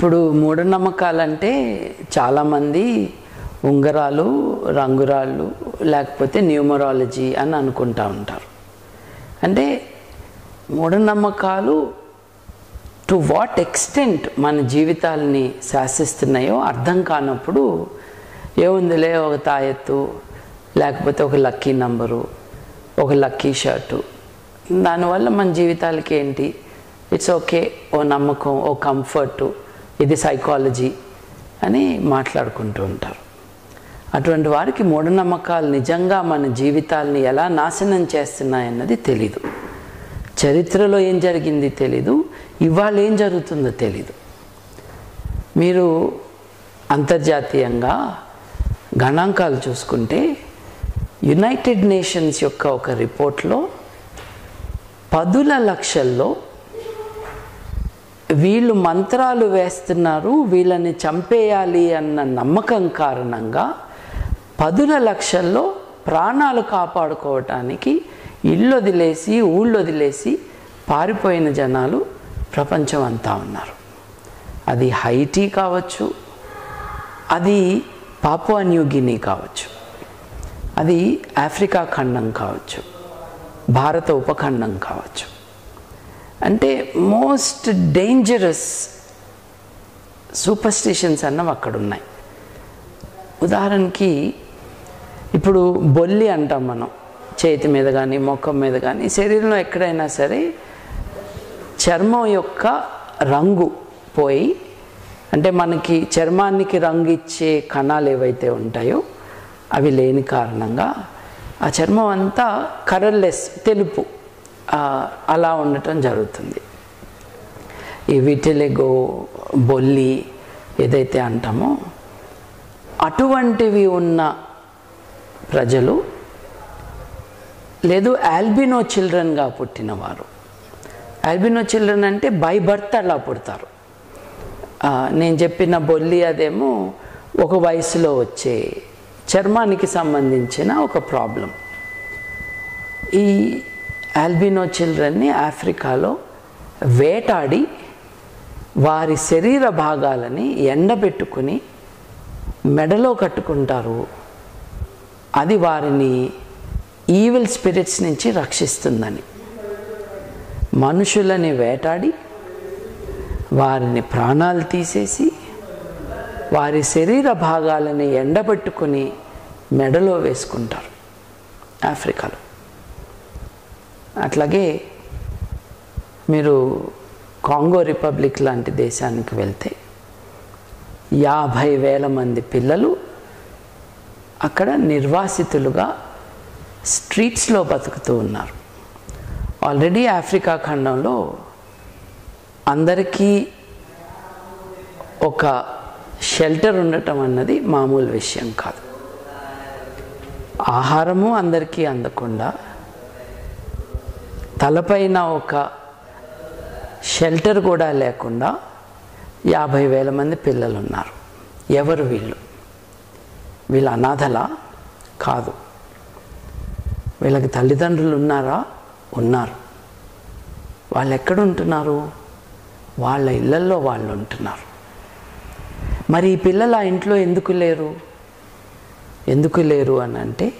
ఇప్పుడు మూఢనమ్మకాలంటే చాలామంది ఉంగరాలు రంగురాళ్ళు లేకపోతే న్యూమరాలజీ అని అనుకుంటా ఉంటారు. అంటే మూఢనమ్మకాలు టు వాట్ ఎక్స్టెంట్ మన జీవితాలని శాసిస్తున్నాయో అర్థం కానప్పుడు ఏముందిలే ఒక తాయెత్తు లేకపోతే ఒక లక్కీ నంబరు ఒక లక్కీ షర్టు. దానివల్ల మన జీవితాలకి ఏంటి? ఇట్స్ ఓకే ఓ నమ్మకం ఓ కంఫర్టు ఇది సైకాలజీ అని మాట్లాడుకుంటూ ఉంటారు. అటువంటి వారికి మూఢనమ్మకాలు నిజంగా మన జీవితాల్ని ఎలా నాశనం చేస్తున్నాయన్నది తెలీదు. చరిత్రలో ఏం జరిగింది తెలీదు. ఇవాళ ఏం జరుగుతుందో తెలీదు. మీరు అంతర్జాతీయంగా గణాంకాలు చూసుకుంటే యునైటెడ్ నేషన్స్ యొక్క ఒక రిపోర్ట్లో పదుల లక్షల్లో వీళ్ళు మంత్రాలు వేస్తున్నారు వీళ్ళని చంపేయాలి అన్న నమ్మకం కారణంగా పదుల లక్షల్లో ప్రాణాలు కాపాడుకోవటానికి ఇల్లు వదిలేసి ఊళ్ళు వదిలేసి పారిపోయిన జనాలు ప్రపంచం అంతా ఉన్నారు. అది హైటీ కావచ్చు అది పాపువా న్యూగినీ కావచ్చు అది ఆఫ్రికా ఖండం కావచ్చు భారత ఉపఖండం కావచ్చు. అంటే మోస్ట్ డేంజరస్ సూపర్స్టిషన్స్ అన్నవి అక్కడ ఉన్నాయి ఉదాహరణకి ఇప్పుడు బొల్లి అంటాం మనం చేతి మీద కానీ ముఖం మీద కానీ శరీరంలో ఎక్కడైనా సరే చర్మం యొక్క రంగు పోయి అంటే మనకి చర్మానికి రంగు ఇచ్చే కణాలు ఏవైతే ఉంటాయో అవి లేని కారణంగా ఆ చర్మం అంతా కలర్లెస్ తెలుపు అలా ఉండటం జరుగుతుంది. ఈ విటిలిగో బొల్లి ఏదైతే అంటామో అటువంటివి ఉన్న ప్రజలు లేదు ఆల్బినో చిల్డ్రన్గా పుట్టినవారు. ఆల్బినో చిల్డ్రన్ అంటే బై బర్త్ అలా పుడతారు. నేను చెప్పిన బొల్లి అదేమో ఒక వయసులో వచ్చే చర్మానికి సంబంధించిన ఒక ప్రాబ్లం. ఈ ఆల్బినో చిల్డ్రన్ని ఆఫ్రికాలో వేటాడి వారి శరీర భాగాలని ఎండబెట్టుకుని మెడలో కట్టుకుంటారు. అది వారిని ఈవిల్ స్పిరిట్స్ నుంచి రక్షిస్తుందని. మనుషులని వేటాడి వారిని ప్రాణాలు తీసేసి వారి శరీర భాగాలని ఎండబెట్టుకుని మెడలో వేసుకుంటారు. ఆఫ్రికాలో అట్లాగే మీరు కాంగో రిపబ్లిక్ లాంటి దేశానికి వెళ్తే యాభై వేల మంది పిల్లలు అక్కడ నిర్వాసితులుగా స్ట్రీట్స్లో బతుకుతూ ఉన్నారు. ఆల్రెడీ ఆఫ్రికా ఖండంలో అందరికీ ఒక షెల్టర్ ఉండటం అన్నది మామూలు విషయం కాదు. ఆహారము అందరికీ అందకుండా తలపైన ఒక షెల్టర్ కూడా లేకుండా యాభై వేల మంది పిల్లలు ఉన్నారు ఎవరు వీళ్ళు? వీళ్ళ అనాథలా? కాదు. వీళ్ళకి తల్లిదండ్రులు ఉన్నారా? ఉన్నారు. వాళ్ళు ఎక్కడ ఉంటున్నారు వాళ్ళ ఇళ్ళల్లో వాళ్ళు ఉంటున్నారు మరి ఈ పిల్లలు ఆ ఇంట్లో ఎందుకు లేరు? ఎందుకు లేరు అని అంటే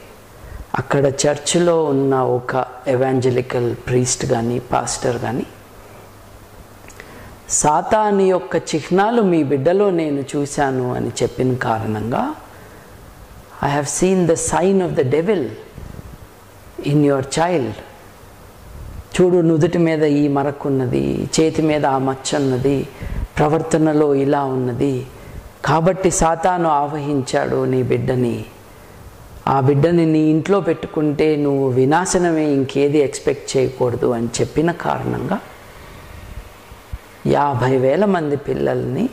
అక్కడ చర్చిలో ఉన్న ఒక ఎవాంజలికల్ ప్రీస్ట్ కానీ పాస్టర్ కానీ సాతాని యొక్క చిహ్నాలు మీ బిడ్డలో నేను చూశాను అని చెప్పిన కారణంగా I have seen the sign of the devil in your child చూడు నుదుటి మీద ఈ మరకున్నది చేతి మీద ఆ మచ్చ ఉన్నది ప్రవర్తనలో ఇలా ఉన్నది. కాబట్టి సాతాను ఆవహించాడు నీ బిడ్డని. ఆ బిడ్డని నీ ఇంట్లో పెట్టుకుంటే నువ్వు వినాశనమే ఇంకేది ఎక్స్పెక్ట్ చేయకూడదు అని చెప్పిన కారణంగా యాభై వేల మంది పిల్లల్ని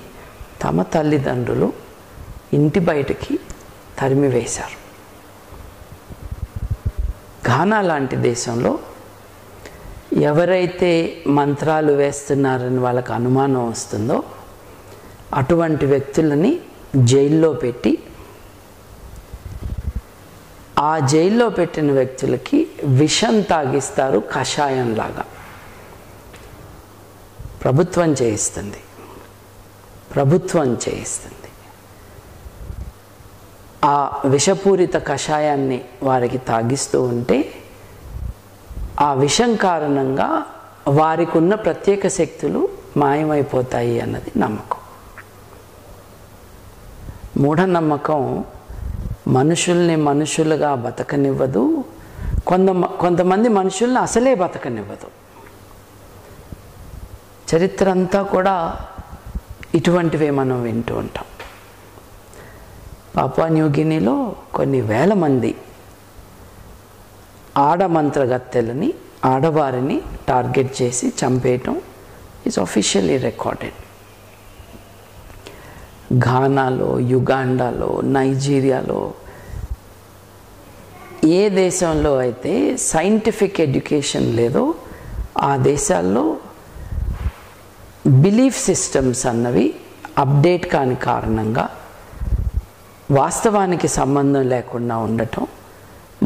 తమ తల్లిదండ్రులు ఇంటి బయటికి తరిమివేశారు ఘానా లాంటి దేశంలో ఎవరైతే మంత్రాలు వేస్తున్నారని వాళ్ళకి అనుమానం వస్తుందో అటువంటి వ్యక్తులని జైల్లో పెట్టి ఆ జైల్లో పెట్టిన వ్యక్తులకి విషం తాగిస్తారు కషాయంలాగా. ప్రభుత్వం చేయిస్తుంది. ప్రభుత్వం చేయిస్తుంది. ఆ విషపూరిత కషాయాన్ని వారికి తాగిస్తూ ఉంటే ఆ విషం కారణంగా వారికి ఉన్న ప్రత్యేక శక్తులు మాయమైపోతాయి అన్నది నమ్మకం. మూఢనమ్మకం మనుషుల్ని మనుషులుగా బతకనివ్వదు. కొంత కొంతమంది మనుషుల్ని అసలే బతకనివ్వదు. చరిత్ర అంతా కూడా ఇటువంటివే మనం వింటూ ఉంటాం. పాపా న్యూగినీలో కొన్ని వేల మంది ఆడమంత్రగత్తెలని ఆడవారిని టార్గెట్ చేసి చంపేయటం ఈజ్ అఫీషియలీ రికార్డెడ్ ఘానాలో యుగాండాలో నైజీరియాలో ఏ దేశంలో అయితే సైంటిఫిక్ ఎడ్యుకేషన్ లేదో ఆ దేశాల్లో బిలీఫ్ సిస్టమ్స్ అన్నవి అప్డేట్ కాని కారణంగా వాస్తవానికి సంబంధం లేకుండా ఉండటం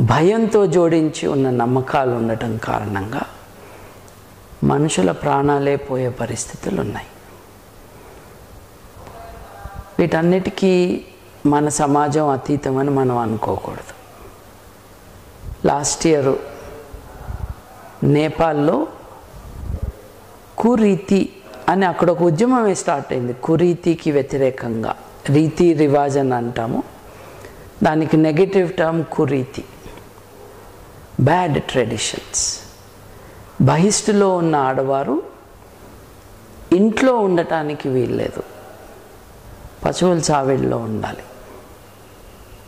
భయంతో జోడించి ఉన్న నమ్మకాలు ఉండటం కారణంగా మనుషుల ప్రాణాలే పోయే పరిస్థితులు ఉన్నాయి వీటన్నిటికీ మన సమాజం అతీతమని మనం అనుకోకూడదు. లాస్ట్ ఇయర్ నేపాల్లో కురీతి అని అక్కడ ఒక ఉద్యమమే స్టార్ట్ అయింది. కురీతికి వ్యతిరేకంగా రీతి రివాజ్ అని అంటాము. దానికి నెగటివ్ టర్మ్ కురీతి. బ్యాడ్ ట్రెడిషన్స్ బహిష్టులో ఉన్న ఆడవారు ఇంట్లో ఉండటానికి వీల్లేదు. పశువుల చావిడిలో ఉండాలి.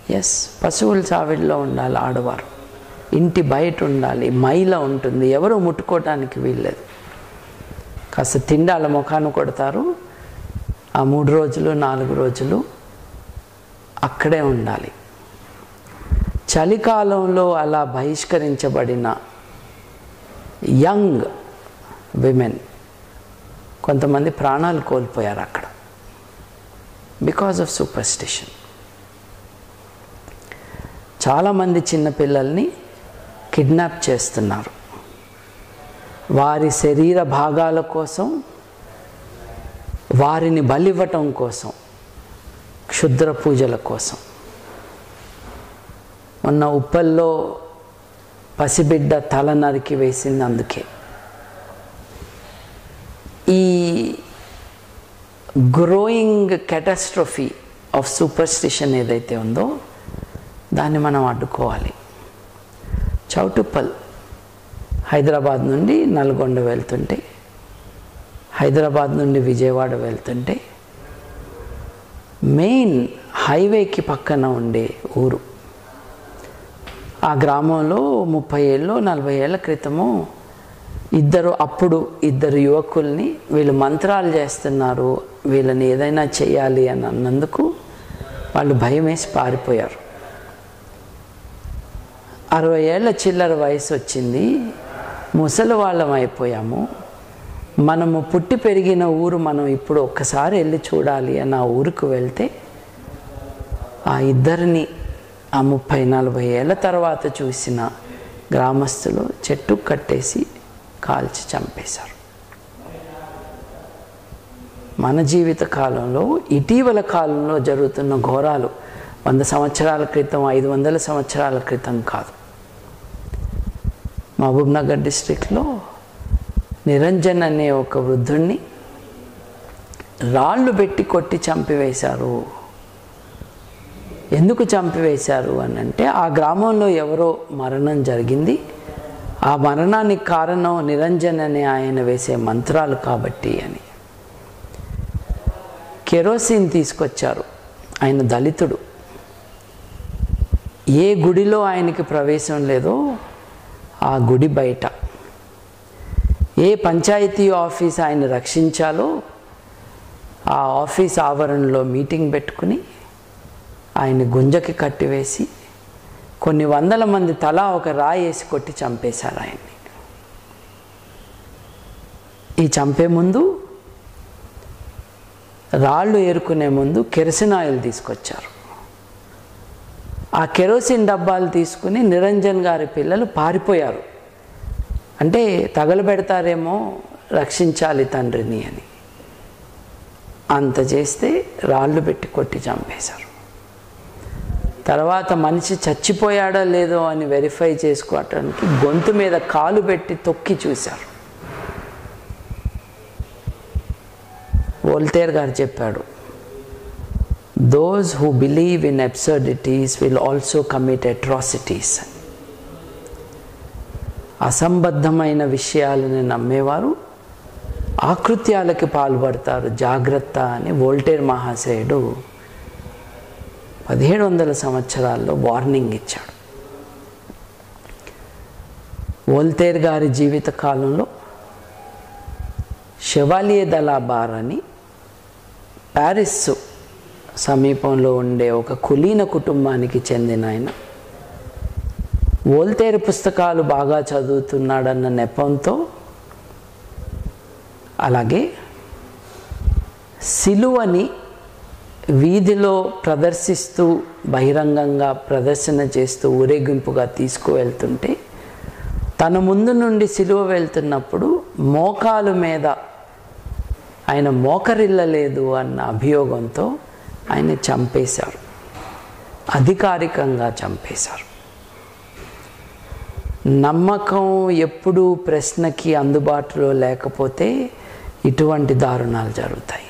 ఎస్ పశువుల చావిడిలో ఉండాలి ఆడవారు. ఇంటి బయట ఉండాలి మైల ఉంటుంది ఎవరు ముట్టుకోవటానికి వీల్లేదు. కాస్త తిండాల ముఖాన్ని కొడతారు. ఆ మూడు రోజులు నాలుగు రోజులు అక్కడే ఉండాలి. చలికాలంలో అలా బహిష్కరించబడిన యంగ్ విమెన్ కొంతమంది ప్రాణాలు కోల్పోయారు అక్కడ. బికాజ్ ఆఫ్ సూపర్స్టిషన్ చాలామంది చిన్నపిల్లల్ని కిడ్నాప్ చేస్తున్నారు. వారి శరీర భాగాల కోసం వారిని బలివ్వటం కోసం క్షుద్ర పూజల కోసం. మొన్న ఉప్పల్లో పసిబిడ్డ తల నరికి వేసింది అందుకే. ఈ గ్రోయింగ్ కెటాస్ట్రఫీ ఆఫ్ సూపర్స్టిషన్ ఏదైతే ఉందో దాన్ని మనం అడ్డుకోవాలి. చౌటుప్పల్ హైదరాబాద్ నుండి నల్గొండ వెళ్తుంటే హైదరాబాద్ నుండి విజయవాడ వెళ్తుంటే మెయిన్ హైవేకి పక్కన ఉండే ఊరు. ఆ గ్రామంలో ముప్పై ఏళ్ళు నలభై ఏళ్ళ క్రితము ఇద్దరు అప్పుడు ఇద్దరు యువకుల్ని వీళ్ళు మంత్రాలు చేస్తున్నారు వీళ్ళని ఏదైనా చేయాలి అని అన్నందుకు వాళ్ళు భయం వేసి పారిపోయారు. అరవై ఏళ్ళ చిల్లర వయసు వచ్చింది ముసలి వాళ్ళం అయిపోయాము. మనము పుట్టి పెరిగిన ఊరు మనం ఇప్పుడు ఒక్కసారి వెళ్ళి చూడాలి అని ఆ ఊరికి వెళ్తే ఆ ఇద్దరిని ఆ ముప్పై నలభై ఏళ్ళ తర్వాత చూసిన గ్రామస్తులు చెట్టు కట్టేసి కాల్చి చంపేశారు. మన జీవిత కాలంలో ఇటీవల కాలంలో జరుగుతున్న ఘోరాలు వంద సంవత్సరాల క్రితం ఐదు వందల సంవత్సరాల క్రితం కాదు. మహబూబ్ నగర్ డిస్ట్రిక్ట్లో నిరంజన్ అనే ఒక వృద్ధుణ్ణి రాళ్ళు పెట్టి కొట్టి చంపివేశారు. ఎందుకు చంపివేశారు అని అంటే ఆ గ్రామంలో ఎవరో మరణం జరిగింది. ఆ మరణానికి కారణం నిరంజన్ అనే ఆయన వేసే మంత్రాలు కాబట్టి అని. కెరోసిన్ తీసుకొచ్చారు. ఆయన దళితుడు. ఏ గుడిలో ఆయనకి ప్రవేశం లేదో ఆ గుడి బయట. ఏ పంచాయతీ ఆఫీస్ ఆయన రక్షించాలో ఆ ఆఫీస్ ఆవరణలో మీటింగ్ పెట్టుకుని ఆయన గుంజకి కట్టివేసి కొన్ని వందల మంది తలా ఒక రాయి వేసి కొట్టి చంపేశారు ఆయన్ని. ఈ చంపే ముందు రాళ్ళు ఏరుకునే ముందు కెరసిన్ ఆయిల్ తీసుకొచ్చారు. ఆ కెరోసిన్ డబ్బాలు తీసుకుని నిరంజన్ గారి పిల్లలు పారిపోయారు. అంటే తగలబెడతారేమో రక్షించాలి తండ్రిని అని. అంత చేస్తే రాళ్ళు పెట్టి కొట్టి చంపేశారు. తర్వాత మనిషి చచ్చిపోయాడో లేదో అని వెరిఫై చేసుకోవటానికి గొంతు మీద కాలు పెట్టి తొక్కి చూశారు. వోల్టేర్ గారు చెప్పాడు those who believe in absurdities will also commit atrocities అసంబద్ధమైన విషయాలని నమ్మేవారు ఆకృత్యాలకి పాల్పడతారు జాగ్రత్త అని వోల్టేర్ మహాశయుడు పదిహేడు వందల సంవత్సరాల్లో వార్నింగ్ ఇచ్చాడు. వోల్తేర్ గారి జీవిత కాలంలో షెవాలియే దలాబార్ అని ప్యారిస్ సమీపంలో ఉండే ఒక కులీన కుటుంబానికి చెందిన ఆయన వోల్తేరు పుస్తకాలు బాగా చదువుతున్నాడన్న నెపంతో అలాగే సిలువని వీధిలో ప్రదర్శిస్తూ బహిరంగంగా ప్రదర్శన చేస్తూ ఊరేగింపుగా తీసుకువెళ్తుంటే తన ముందు నుండి సిలువ వెళ్తున్నప్పుడు మోకాలు మీద ఆయన మోకరిల్లలేదు అన్న అభియోగంతో ఆయన చంపేశారు. అధికారికంగా చంపేశారు. నమ్మకం ఎప్పుడూ ప్రశ్నకి అందుబాటులో లేకపోతే ఇటువంటి దారుణాలు జరుగుతాయి.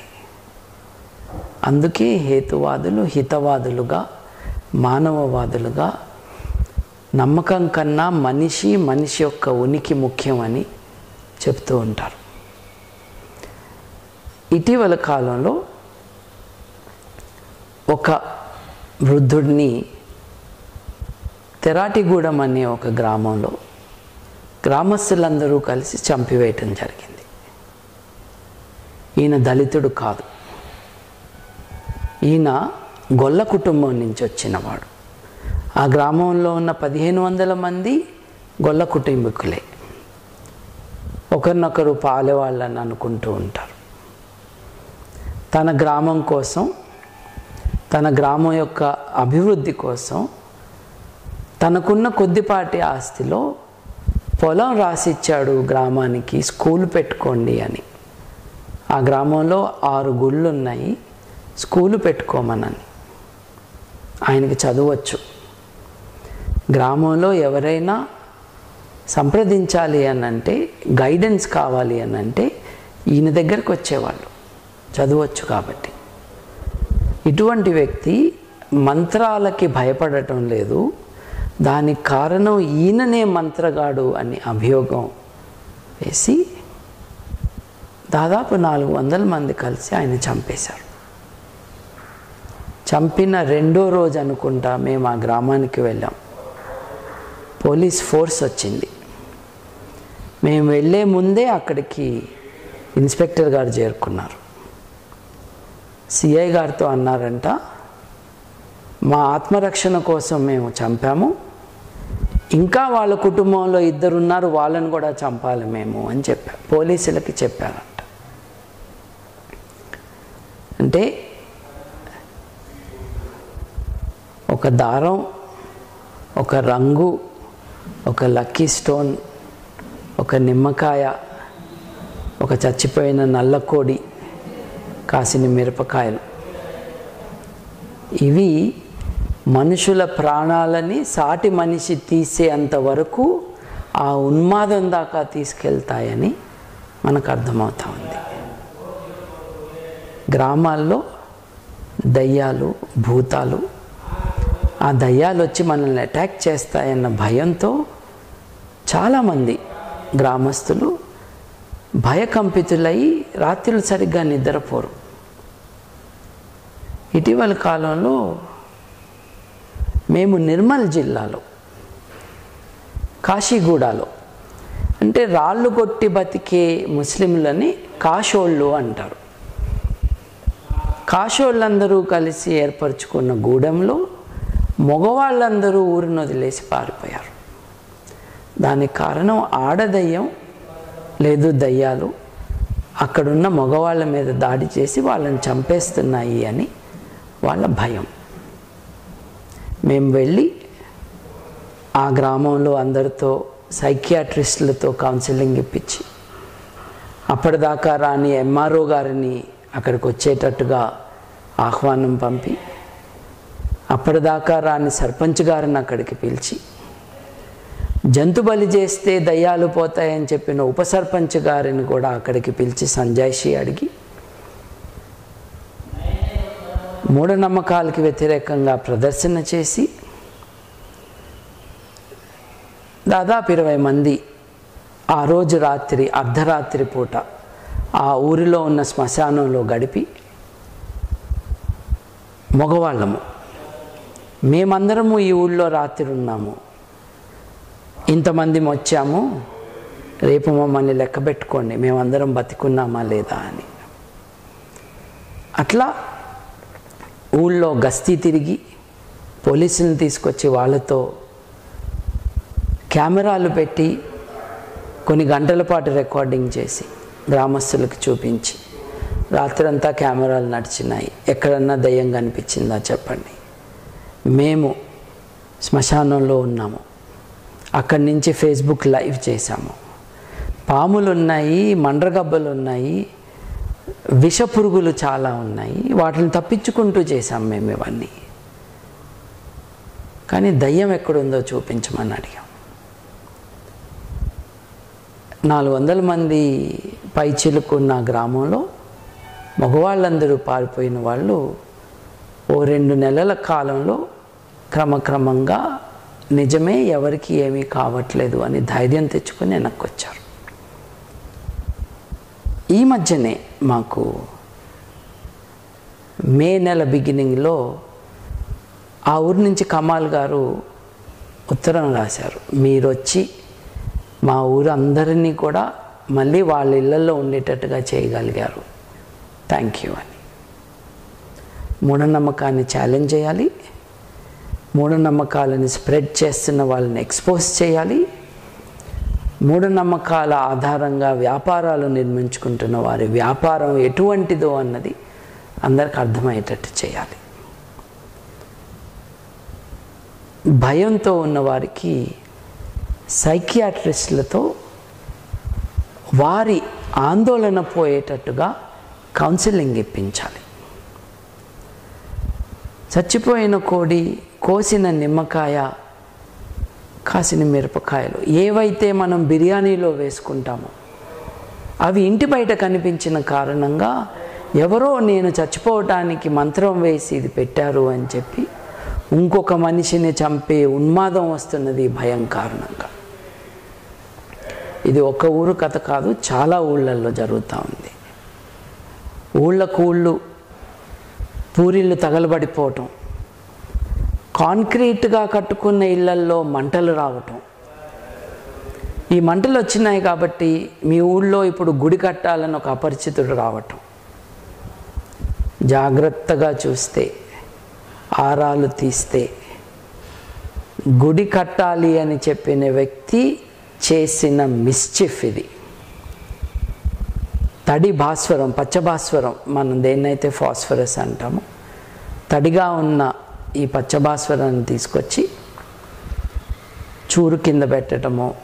అందుకే హేతువాదులు హితవాదులుగా మానవవాదులుగా నమ్మకం కన్నా మనిషి మనిషి యొక్క ఉనికి ముఖ్యమని చెప్తూ ఉంటారు. ఇటీవల కాలంలో ఒక వృద్ధుడిని తెరాటిగూడెం అనే ఒక గ్రామంలో గ్రామస్తులందరూ కలిసి చంపివేయటం జరిగింది. ఈయన దళితుడు కాదు. ఈయన గొల్ల కుటుంబం నుంచి వచ్చినవాడు. ఆ గ్రామంలో ఉన్న పదిహేను వందల మంది గొల్ల కుటుంబీకులే. ఒకరినొకరు పాలేవాళ్ళని అనుకుంటూ ఉంటారు. తన గ్రామం కోసం తన గ్రామం యొక్క అభివృద్ధి కోసం తనకున్న కొద్దిపాటి ఆస్తిలో పొలం రాసిచ్చాడు గ్రామానికి స్కూల్ పెట్టుకోండి అని. ఆ గ్రామంలో ఆరు గుళ్ళు ఉన్నాయి స్కూలు పెట్టుకోమనని. ఆయనకి చదవచ్చు. గ్రామంలో ఎవరైనా సంప్రదించాలి అని అంటే గైడెన్స్ కావాలి అని అంటే ఈయన దగ్గరకు వచ్చేవాళ్ళు చదవచ్చు కాబట్టి. ఇటువంటి వ్యక్తి మంత్రాలకి భయపడటం లేదు. దానికి కారణం ఈయననే మంత్రగాడు అని అభియోగం వేసి దాదాపు నాలుగు వందల మంది కలిసి ఆయన చంపేశారు. చంపిన రెండో రోజు అనుకుంటా మేము ఆ గ్రామానికి వెళ్ళాం. పోలీస్ ఫోర్స్ వచ్చింది. మేము వెళ్ళే ముందే అక్కడికి ఇన్స్పెక్టర్ గారు చేరుకున్నారు. సిఐ గారితో అన్నారంట మా ఆత్మరక్షణ కోసం మేము చంపాము. ఇంకా వాళ్ళ కుటుంబంలో ఇద్దరు ఉన్నారు వాళ్ళని కూడా చంపాలి మేము అని చెప్పా పోలీసులకి చెప్పారంట. అంటే ఒక దారం ఒక రంగు ఒక లక్కీ స్టోన్ ఒక నిమ్మకాయ ఒక చచ్చిపోయిన నల్లకోడి కాసిన మిరపకాయలు. ఇవి మనుషుల ప్రాణాలని సాటి మనిషి తీసేంత వరకు ఆ ఉన్మాదం దాకా తీసుకెళ్తాయని మనకు అర్థమవుతా ఉంది. గ్రామాల్లో దయ్యాలు భూతాలు ఆ దయ్యాలు వచ్చి మనల్ని అటాక్ చేస్తాయన్న భయంతో చాలామంది గ్రామస్తులు భయకంపితులై రాత్రులు సరిగ్గా నిద్రపోరు. ఇటీవల కాలంలో మేము నిర్మల్ జిల్లాలో కాశీగూడలో అంటే రాళ్ళు కొట్టి బతికే ముస్లింలని కాషోళ్ళు అంటారు. కాషోళ్ళందరూ కలిసి ఏర్పరచుకున్న గూడెంలో మగవాళ్ళందరూ ఊరిని వదిలేసి పారిపోయారు. దానికి కారణం ఆడదయ్యం లేదు దయ్యాలు. అక్కడున్న మగవాళ్ళ మీద దాడి చేసి వాళ్ళని చంపేస్తున్నాయి అని వాళ్ళ భయం. మేము వెళ్ళి ఆ గ్రామంలో అందరితో సైకియాట్రిస్టులతో కౌన్సిలింగ్ ఇప్పించి అప్పటిదాకా రాని ఎంఆర్ఓ గారిని అక్కడికి వచ్చేటట్టుగా ఆహ్వానం పంపి అప్పటిదాకా రాని సర్పంచ్ గారిని అక్కడికి పిలిచి జంతు బలి చేస్తే దయ్యాలు పోతాయని చెప్పిన ఉప సర్పంచ్ గారిని కూడా అక్కడికి పిలిచి సంజాయిషి అడిగి మూఢనమ్మకాలకి వ్యతిరేకంగా ప్రదర్శన చేసి దాదాపు ఇరవై మంది ఆ రోజు రాత్రి అర్ధరాత్రి పూట ఆ ఊరిలో ఉన్న శ్మశానంలో గడిపి మగవాళ్ళము మేమందరము ఈ ఊళ్ళో రాత్రి ఉన్నాము. ఇంతమంది వచ్చాము. రేపు మమ్మల్ని లెక్క పెట్టుకోండి. మేమందరం బతికున్నామా లేదా అని. అట్లా ఊళ్ళో గస్తీ తిరిగి పోలీసులను తీసుకొచ్చి వాళ్ళతో కెమెరాలు పెట్టి కొన్ని గంటల పాటు రికార్డింగ్ చేసి గ్రామస్తులకు చూపించి రాత్రంతా కెమెరాలు నడిచినాయి. ఎక్కడన్నా దయ్యం కనిపించిందా చెప్పండి. మేము శ్మశానంలో ఉన్నాము. అక్కడి నుంచి ఫేస్బుక్ లైవ్ చేశాము. పాములు ఉన్నాయి మండ్రగబ్బలు ఉన్నాయి విష పురుగులు చాలా ఉన్నాయి. వాటిని తప్పించుకుంటూ చేశాం మేము ఇవన్నీ. కానీ దయ్యం ఎక్కడుందో చూపించమని అడిగాం. నాలుగు వందల మంది పైచిలుకున్న గ్రామంలో మగవాళ్ళందరూ పారిపోయిన వాళ్ళు ఓ రెండు నెలల కాలంలో క్రమక్రమంగా నిజమే ఎవరికి ఏమీ కావట్లేదు అని ధైర్యం తెచ్చుకొని వెనక్కి వచ్చారు ఈ మధ్యనే మాకు మే నెల బిగినింగ్లో ఆ ఊరి నుంచి కమాల్ గారు ఉత్తరం రాశారు. మీరు వచ్చి మా ఊరు అందరినీ కూడా మళ్ళీ వాళ్ళ ఇళ్ళల్లో ఉండేటట్టుగా చేయగలిగారు. థ్యాంక్ యూ అని. మూఢనమ్మకాన్ని ఛాలెంజ్ చేయాలి. మూఢనమ్మకాలని స్ప్రెడ్ చేస్తున్న వాళ్ళని ఎక్స్పోజ్ చేయాలి. మూఢనమ్మకాల ఆధారంగా వ్యాపారాలు నిర్మించుకుంటున్న వారి వ్యాపారం ఎటువంటిదో అన్నది అందరికి అర్థమయ్యేటట్టు చేయాలి. భయంతో ఉన్న వారికి సైకియాట్రిస్టులతో వారి ఆందోళన పోయేటట్టుగా కౌన్సిలింగ్ ఇప్పించాలి. చచ్చిపోయిన కోడి కోసిన నిమ్మకాయ కాసిన మిరపకాయలు ఏవైతే మనం బిర్యానీలో వేసుకుంటామో అవి ఇంటి బయట కనిపించిన కారణంగా ఎవరో నేను చచ్చిపోవటానికి మంత్రం వేసి ఇది పెట్టారు అని చెప్పి ఇంకొక మనిషిని చంపే ఉన్మాదం వస్తున్నది భయం కారణంగా. ఇది ఒక ఊరు కథ కాదు చాలా ఊళ్ళల్లో జరుగుతూ ఉంది. ఊళ్ళకు ఊళ్ళు పూరిళ్ళు తగలబడిపోవటం కాంక్రీట్గా కట్టుకున్న ఇళ్ళల్లో మంటలు రావటం. ఈ మంటలు వచ్చినాయి కాబట్టి మీ ఊళ్ళో ఇప్పుడు గుడి కట్టాలని ఒక అపరిచితుడు రావటం. జాగ్రత్తగా చూస్తే ఆరాలు తీస్తే గుడి కట్టాలి అని చెప్పిన వ్యక్తి చేసిన మిస్చిఫ్ ఇది. తడి భాస్వరం పచ్చ భాస్వరం మనం దేన్నైతే ఫాస్ఫరస్ అంటామో తడిగా ఉన్న ఈ పచ్చభాస్వరాన్ని తీసుకొచ్చి చూరు కింద పెట్టడమో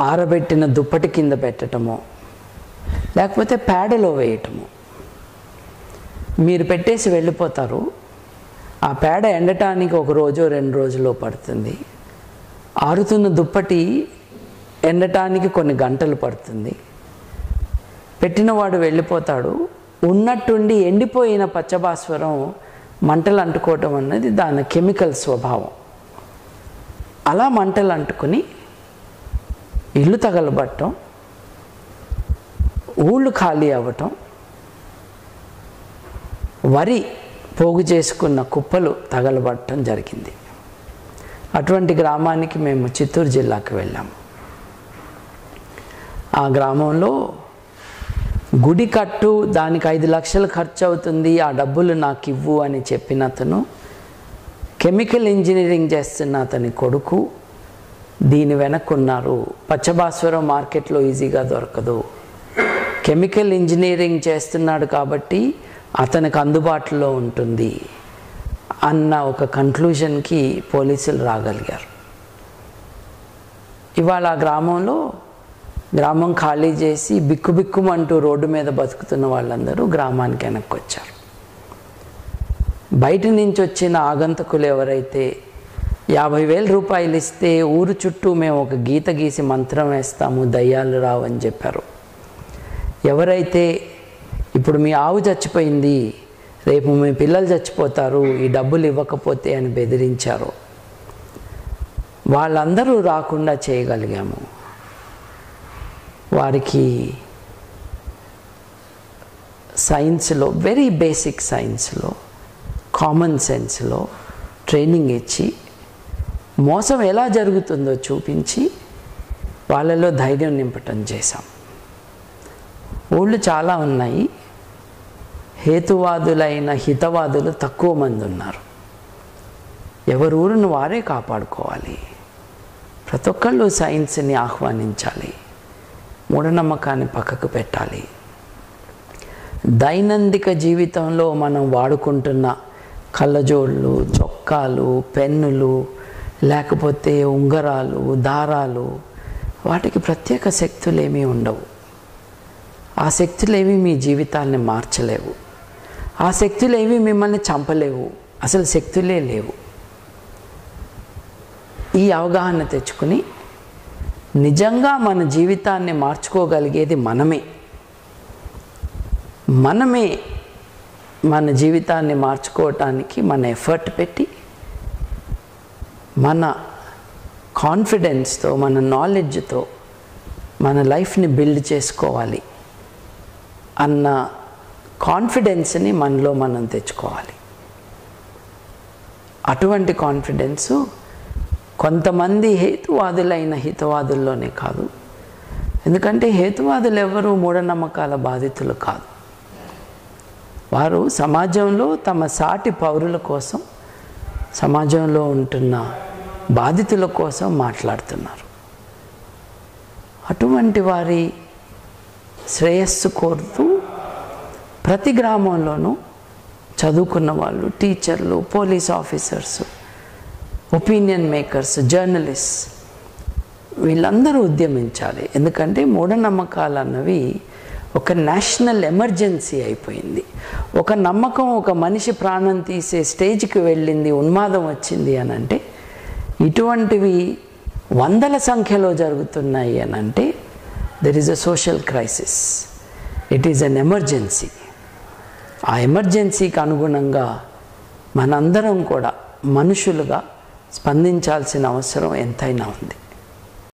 ఆరబెట్టిన దుప్పటి కింద పెట్టడమో లేకపోతే పేడలో వేయటము. మీరు పెట్టేసి వెళ్ళిపోతారు. ఆ పేడ ఎండటానికి ఒక రోజు రెండు రోజులు పడుతుంది. ఆరుతున్న దుప్పటి ఎండటానికి కొన్ని గంటలు పడుతుంది. పెట్టినవాడు వెళ్ళిపోతాడు. ఉన్నట్టుండి ఎండిపోయిన పచ్చభాస్వరం మంటలు అంటుకోవటం అన్నది దాని కెమికల్ స్వభావం. అలా మంటలు అంటుకొని ఇల్లు తగలబట్టం ఊళ్ళు ఖాళీ అవ్వటం వరి పోగు చేసుకున్న కుప్పలు తగలబట్టడం జరిగింది. అటువంటి గ్రామానికి మేము చిత్తూరు జిల్లాకు వెళ్ళాము ఆ గ్రామంలో గుడి కట్టు దానికి ఐదు లక్షలు ఖర్చు అవుతుంది ఆ డబ్బులు నాకు ఇవ్వు అని చెప్పిన అతను కెమికల్ ఇంజనీరింగ్ చేస్తున్న అతని కొడుకు దీని వెనక్కున్నారు. పచ్చభాస్వరం మార్కెట్లో ఈజీగా దొరకదు. కెమికల్ ఇంజనీరింగ్ చేస్తున్నాడు కాబట్టి అతనికి అందుబాటులో ఉంటుంది అన్న ఒక కంక్లూజన్కి పోలీసులు రాగలిగారు. ఇవాళ ఆ గ్రామంలో గ్రామం ఖాళీ చేసి బిక్కుబిక్కుమంటూ రోడ్డు మీద బతుకుతున్న వాళ్ళందరూ గ్రామానికి వెనక్కి వచ్చారు బయట నుంచి వచ్చిన ఆగంతకులు ఎవరైతే యాభై వేల రూపాయలు ఇస్తే ఊరు చుట్టూ మేము ఒక గీత గీసి మంత్రం వేస్తాము దయ్యాలు రావని చెప్పారు. ఎవరైతే ఇప్పుడు మీ ఆవు చచ్చిపోయింది రేపు మీ పిల్లలు చచ్చిపోతారు ఈ డబ్బులు ఇవ్వకపోతే అని బెదిరించారు వాళ్ళందరూ రాకుండా చేయగలిగాము. వారికి సైన్స్లో వెరీ బేసిక్ సైన్స్లో కామన్ సెన్స్లో ట్రైనింగ్ ఇచ్చి మోసం ఎలా జరుగుతుందో చూపించి వాళ్ళలో ధైర్యం నింపటం చేశాం. ఊళ్ళు చాలా ఉన్నాయి. హేతువాదులైన హితవాదులు తక్కువ మంది ఉన్నారు. ఎవరు ఊరును వారే కాపాడుకోవాలి. ప్రతి ఒక్కళ్ళు సైన్స్ని ఆహ్వానించాలి. మూఢనమ్మకాన్ని పక్కకు పెట్టాలి. దైనందిక జీవితంలో మనం వాడుకుంటున్న కళ్ళజోళ్ళు చొక్కాలు పెన్నులు లేకపోతే ఉంగరాలు దారాలు వాటికి ప్రత్యేక శక్తులు ఏమీ ఉండవు. ఆ శక్తులేవి మీ జీవితాన్ని మార్చలేవు. ఆ శక్తులేవి మిమ్మల్ని చంపలేవు. అసలు శక్తులే లేవు. ఈ అవగాహన తెచ్చుకుని నిజంగా మన జీవితాన్ని మార్చుకోగలిగేది మనమే. మనమే మన జీవితాన్ని మార్చుకోవటానికి మన ఎఫర్ట్ పెట్టి మన కాన్ఫిడెన్స్తో మన నాలెడ్జ్తో మన లైఫ్ని బిల్డ్ చేసుకోవాలి అన్న కాన్ఫిడెన్స్ని మనలో మనం తెచ్చుకోవాలి. అటువంటి కాన్ఫిడెన్సు కొంతమంది హేతువాదులైన హితవాదుల్లోనే కాదు. ఎందుకంటే హేతువాదులు ఎవరు మూఢనమ్మకాల బాధితులు కాదు. వారు సమాజంలో తమ సాటి పౌరుల కోసం సమాజంలో ఉంటున్న బాధితుల కోసం మాట్లాడుతున్నారు. అటువంటి వారి శ్రేయస్సు కోరుతూ ప్రతి గ్రామంలోనూ చదువుకున్న వాళ్ళు టీచర్లు police officers opinion makers journalist వీళ్ళందరూ ఉద్యమించాలి. ఎందుకంటే మూఢనమ్మకాలు అన్నవి ఒక నేషనల్ ఎమర్జెన్సీ అయిపోయింది. ఒక నమ్మకం ఒక మనిషి ప్రాణం తీసే స్టేజ్కి వెళ్ళింది ఉన్మాదం వచ్చింది అని అంటే ఇటువంటివి వందల సంఖ్యలో జరుగుతున్నాయి అని అంటే there is a social crisis it is an emergency ఆ ఎమర్జెన్సీకి అనుగుణంగా మనందరం కూడా మనుషులుగా స్పందించాల్సిన అవసరం ఎంతైనా ఉంది.